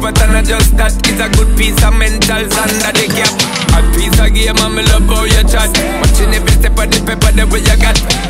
but I'm not just that. It's a good piece of mental under the gap. A piece of game, and me love how you chat. Watching every step of the paper, the way you got.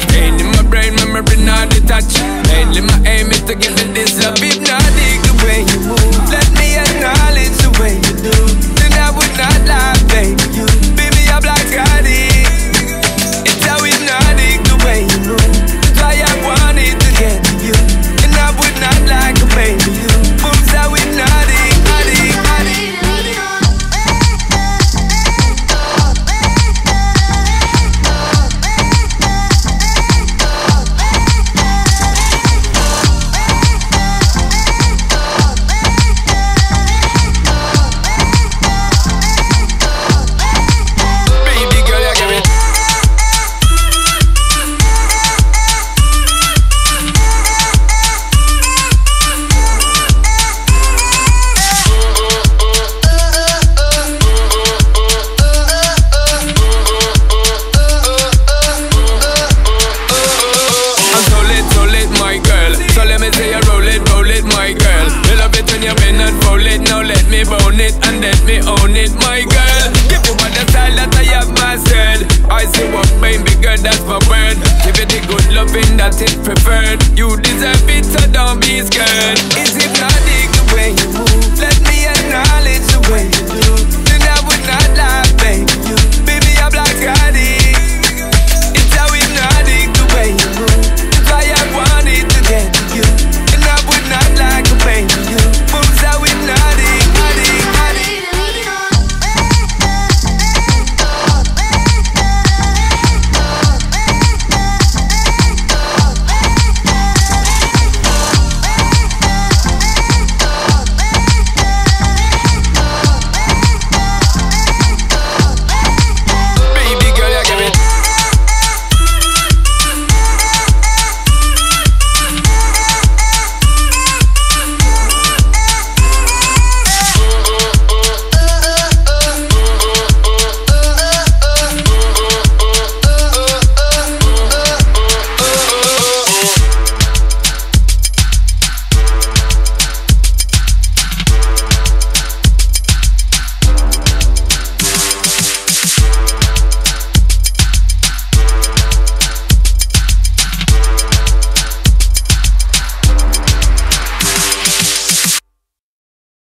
You bend and roll it. Now let me bone it and let me own it, my girl. Give you all the style that I have myself. I see what baby girl, that's my word. Give you the good loving that is preferred. You deserve it, so don't be scared.